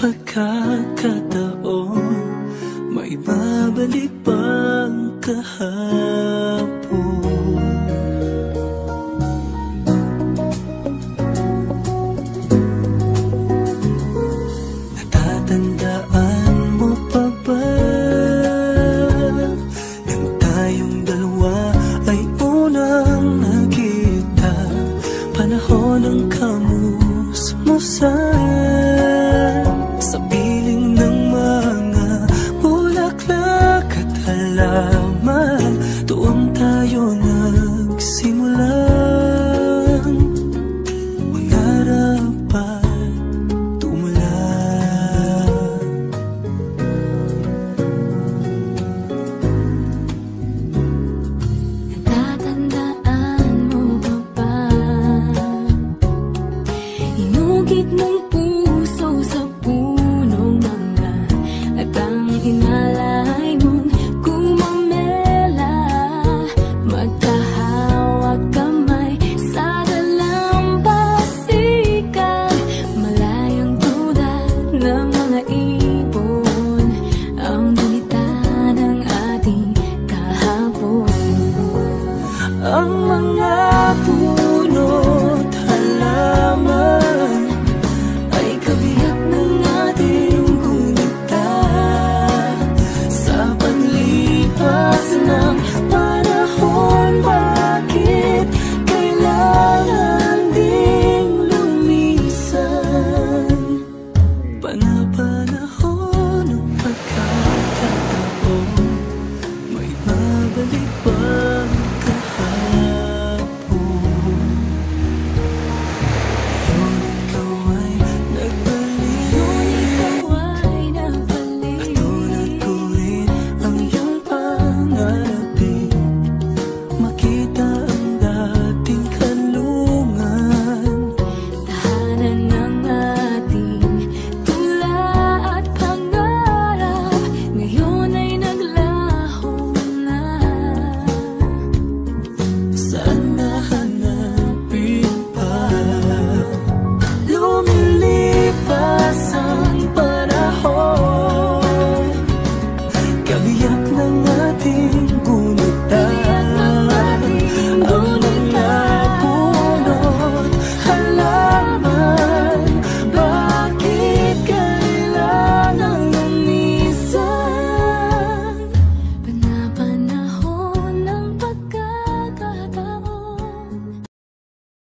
pagkakataon May babalik pang kahapon. Ang mga puno't halaman Ay kabiyak ng ating kumita Sa paglipas ng panahon Bakit kailangan ding lumisan? Panapanahon ng pagkakataon May babalik pa some